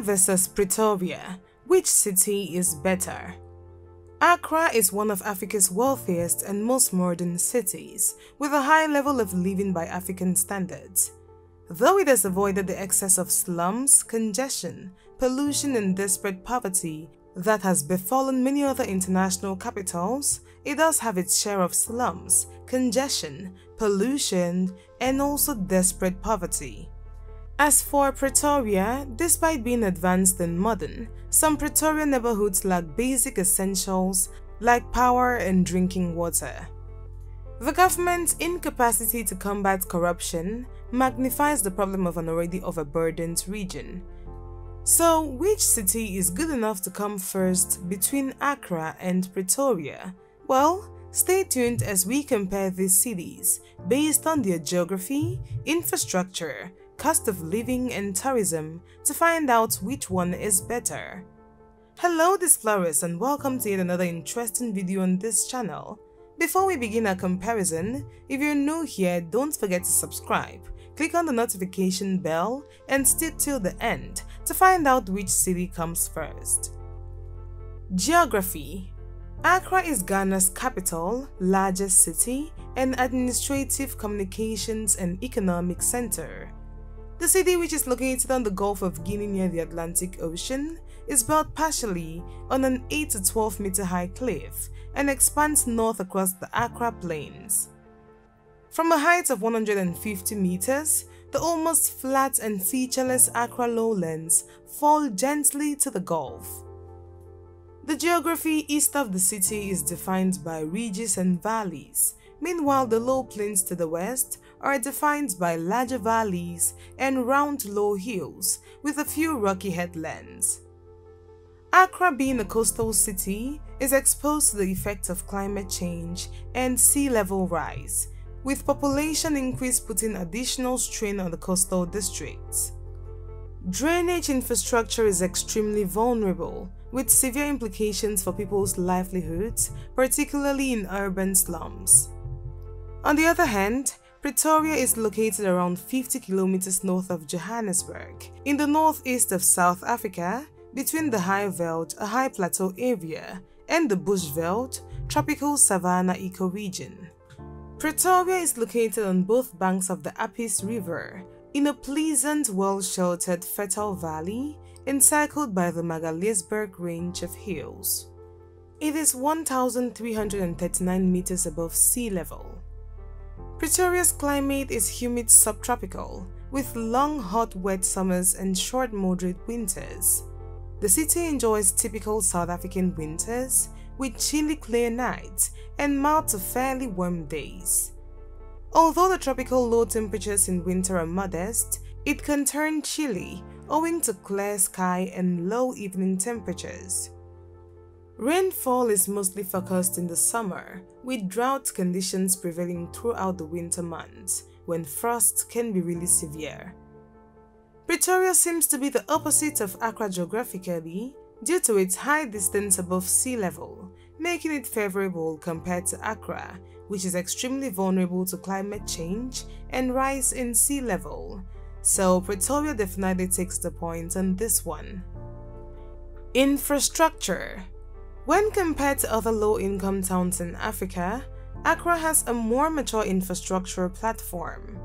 Versus Pretoria, which city is better? Accra is one of Africa's wealthiest and most modern cities, with a high level of living by African standards. Though it has avoided the excess of slums, congestion, pollution and desperate poverty that has befallen many other international capitals, it does have its share of slums, congestion, pollution, and also desperate poverty. As for Pretoria, despite being advanced and modern, some Pretoria neighborhoods lack basic essentials like power and drinking water. The government's incapacity to combat corruption magnifies the problem of an already overburdened region. So, which city is good enough to come first between Accra and Pretoria? Well, stay tuned as we compare these cities based on their geography, infrastructure, cost of living and tourism to find out which one is better. Hello Displore and welcome to yet another interesting video on this channel. Before we begin our comparison, if you're new here don't forget to subscribe, click on the notification bell and stick till the end to find out which city comes first. Geography Accra is Ghana's capital, largest city, and administrative communications and economic center. The city, which is located on the Gulf of Guinea near the Atlantic Ocean, is built partially on an 8 to 12 meter high cliff and expands north across the Accra Plains. From a height of 150 meters, the almost flat and featureless Accra lowlands fall gently to the Gulf. The geography east of the city is defined by ridges and valleys, meanwhile the low plains to the west are defined by larger valleys and round low hills with a few rocky headlands. Accra being a coastal city is exposed to the effects of climate change and sea level rise, with population increase putting additional strain on the coastal districts. Drainage infrastructure is extremely vulnerable, with severe implications for people's livelihoods, particularly in urban slums. On the other hand, Pretoria is located around 50 kilometers north of Johannesburg, in the northeast of South Africa, between the High Veld, a high plateau area, and the Bushveld, tropical savanna ecoregion. Pretoria is located on both banks of the Apies River, in a pleasant, well-sheltered fertile valley encircled by the Magaliesberg range of hills. It is 1,339 meters above sea level. Pretoria's climate is humid subtropical, with long hot wet summers and short moderate winters. The city enjoys typical South African winters, with chilly clear nights and mild to fairly warm days. Although the tropical low temperatures in winter are modest, it can turn chilly owing to clear sky and low evening temperatures. Rainfall is mostly focused in the summer, with drought conditions prevailing throughout the winter months, when frost can be really severe. Pretoria seems to be the opposite of Accra geographically due to its high distance above sea level, making it favorable compared to Accra, which is extremely vulnerable to climate change and rise in sea level, so Pretoria definitely takes the point on this one. Infrastructure When compared to other low-income towns in Africa, Accra has a more mature infrastructure platform.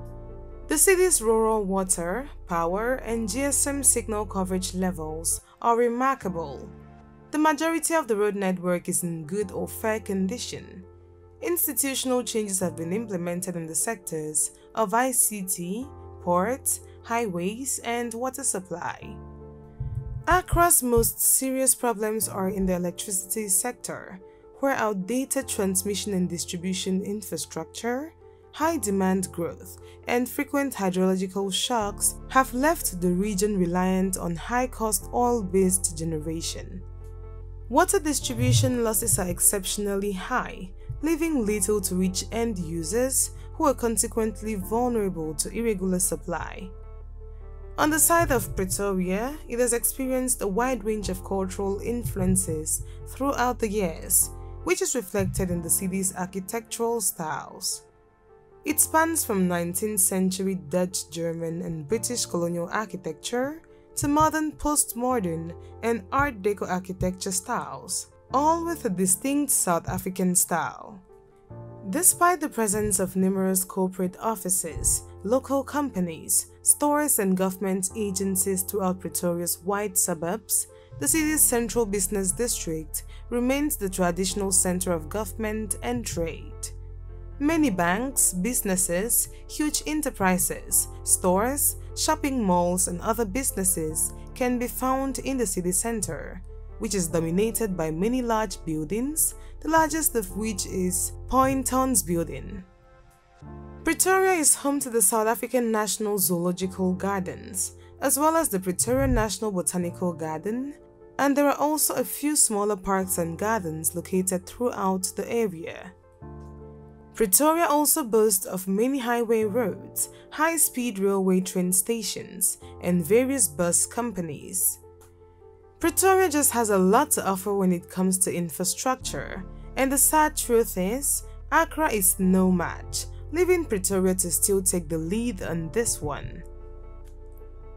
The city's rural water, power, and GSM signal coverage levels are remarkable. The majority of the road network is in good or fair condition. Institutional changes have been implemented in the sectors of ICT, ports, highways, and water supply. Accra's most serious problems are in the electricity sector, where outdated transmission and distribution infrastructure, high demand growth, and frequent hydrological shocks have left the region reliant on high-cost oil-based generation. Water distribution losses are exceptionally high, leaving little to reach end users who are consequently vulnerable to irregular supply. On the side of Pretoria, it has experienced a wide range of cultural influences throughout the years, which is reflected in the city's architectural styles. It spans from 19th century Dutch, German, and British colonial architecture to modern postmodern and Art Deco architecture styles, all with a distinct South African style. Despite the presence of numerous corporate offices, local companies, stores and government agencies throughout Pretoria's wide suburbs, the city's central business district remains the traditional center of government and trade. Many banks, businesses, huge enterprises, stores, shopping malls and other businesses can be found in the city center, which is dominated by many large buildings, the largest of which is Poynton's building. Pretoria is home to the South African National Zoological Gardens, as well as the Pretoria National Botanical Garden, and there are also a few smaller parks and gardens located throughout the area. Pretoria also boasts of many highway roads, high-speed railway train stations, and various bus companies. Pretoria just has a lot to offer when it comes to infrastructure, and the sad truth is, Accra is no match, leaving Pretoria to still take the lead on this one.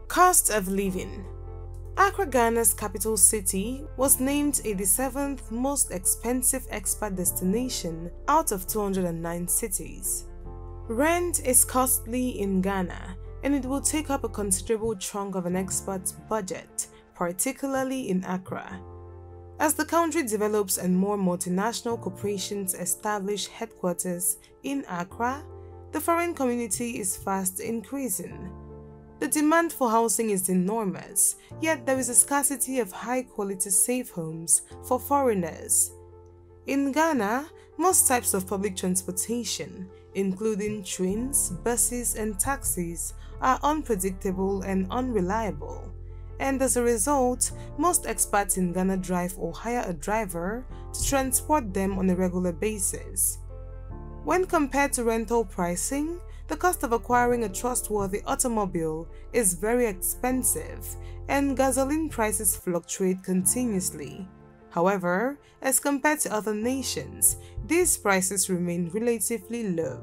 Cost of living Accra, Ghana's capital city, was named 87th most expensive expat destination out of 209 cities. Rent is costly in Ghana and it will take up a considerable chunk of an expat's budget, particularly in Accra. As the country develops and more multinational corporations establish headquarters in Accra, the foreign community is fast increasing. The demand for housing is enormous, yet there is a scarcity of high-quality safe homes for foreigners. In Ghana, most types of public transportation, including trains, buses, and taxis, are unpredictable and unreliable. And as a result, most expats in Ghana drive or hire a driver to transport them on a regular basis. When compared to rental pricing, the cost of acquiring a trustworthy automobile is very expensive and gasoline prices fluctuate continuously. However, as compared to other nations, these prices remain relatively low.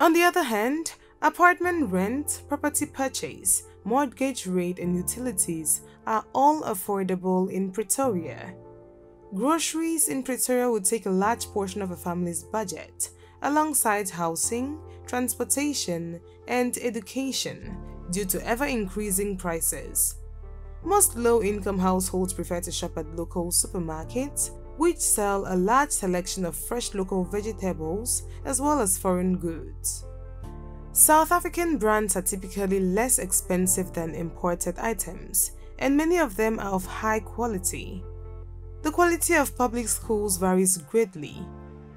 On the other hand, apartment rent, property purchase, mortgage rate and utilities are all affordable in Pretoria. Groceries in Pretoria would take a large portion of a family's budget, alongside housing, transportation, and education due to ever-increasing prices. Most low-income households prefer to shop at local supermarkets, which sell a large selection of fresh local vegetables as well as foreign goods. South African brands are typically less expensive than imported items, and many of them are of high quality. The quality of public schools varies greatly.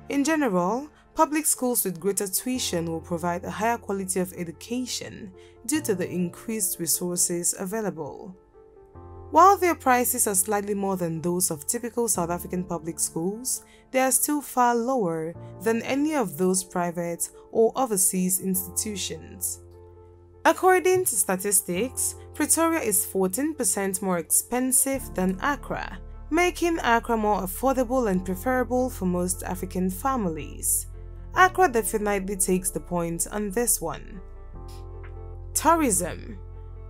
In general, Public schools with greater tuition will provide a higher quality of education due to the increased resources available. While their prices are slightly more than those of typical South African public schools, they are still far lower than any of those private or overseas institutions. According to statistics, Pretoria is 14% more expensive than Accra, making Accra more affordable and preferable for most African families. Accra definitely takes the point on this one. Tourism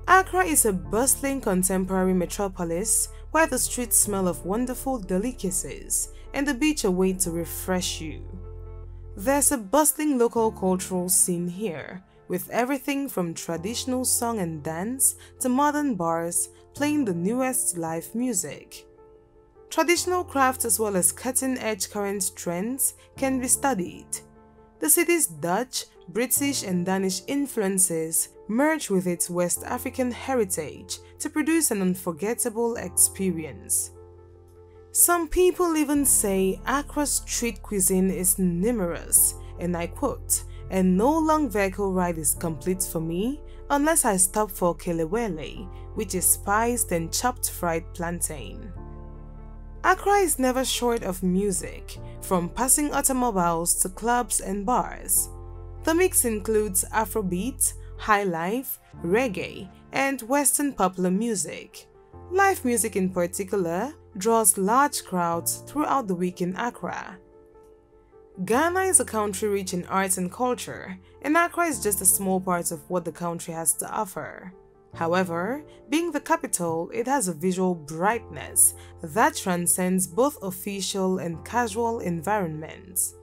Accra is a bustling contemporary metropolis where the streets smell of wonderful delicacies and the beach await to refresh you. There's a bustling local cultural scene here, with everything from traditional song and dance to modern bars playing the newest live music. Traditional crafts as well as cutting-edge current trends can be studied, the city's Dutch, British and Danish influences merge with its West African heritage to produce an unforgettable experience. Some people even say Accra's street cuisine is numerous, and I quote, and no long vehicle ride is complete for me unless I stop for kelewele, which is spiced and chopped fried plantain. Accra is never short of music, from passing automobiles to clubs and bars. The mix includes Afrobeat, highlife, reggae, and Western popular music. Live music in particular draws large crowds throughout the week in Accra. Ghana is a country rich in arts and culture, and Accra is just a small part of what the country has to offer. However, being the capital, it has a visual brightness that transcends both official and casual environments.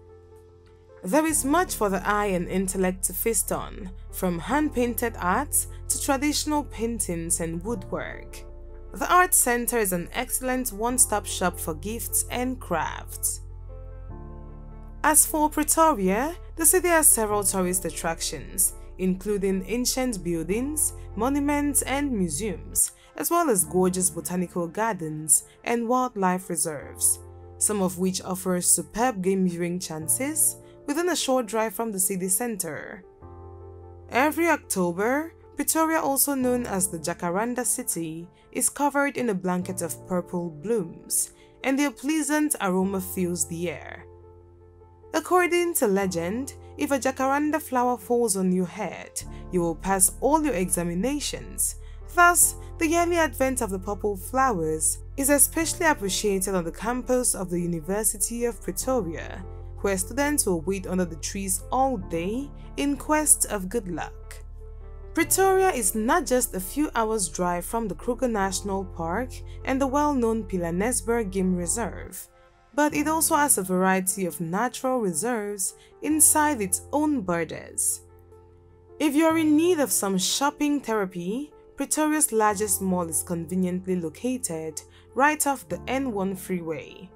There is much for the eye and intellect to feast on, from hand-painted art to traditional paintings and woodwork. The Art Center is an excellent one-stop shop for gifts and crafts. As for Pretoria, the city has several tourist attractions, including ancient buildings, monuments and museums, as well as gorgeous botanical gardens and wildlife reserves, some of which offer superb game viewing chances within a short drive from the city center. Every October, Pretoria, also known as the Jacaranda City, is covered in a blanket of purple blooms, and their pleasant aroma fills the air. According to legend, if a jacaranda flower falls on your head, you will pass all your examinations. Thus, the yearly advent of the purple flowers is especially appreciated on the campus of the University of Pretoria, where students will wait under the trees all day in quest of good luck. Pretoria is not just a few hours drive from the Kruger National Park and the well-known Pilanesberg Game Reserve, but it also has a variety of natural reserves inside its own borders. If you're in need of some shopping therapy, Pretoria's largest mall is conveniently located right off the N1 freeway.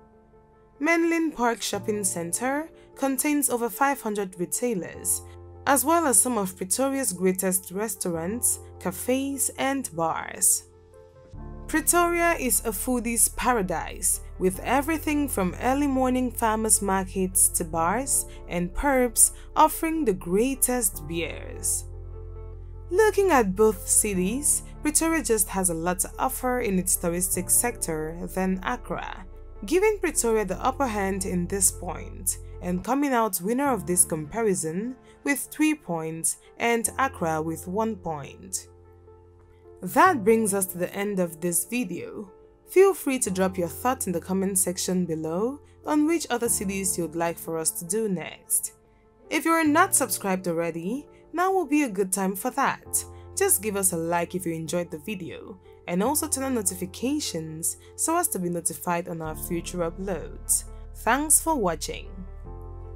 Menlyn Park Shopping Center contains over 500 retailers, as well as some of Pretoria's greatest restaurants, cafes, and bars. Pretoria is a foodie's paradise, with everything from early morning farmers markets to bars and pubs offering the greatest beers. Looking at both cities, Pretoria just has a lot to offer in its touristic sector than Accra, giving Pretoria the upper hand in this point and coming out winner of this comparison with 3 points and Accra with 1 point. That brings us to the end of this video. Feel free to drop your thoughts in the comment section below on which other cities you'd like for us to do next. If you're not subscribed already, now will be a good time for that. Just give us a like if you enjoyed the video and also turn on notifications so as to be notified on our future uploads. Thanks for watching.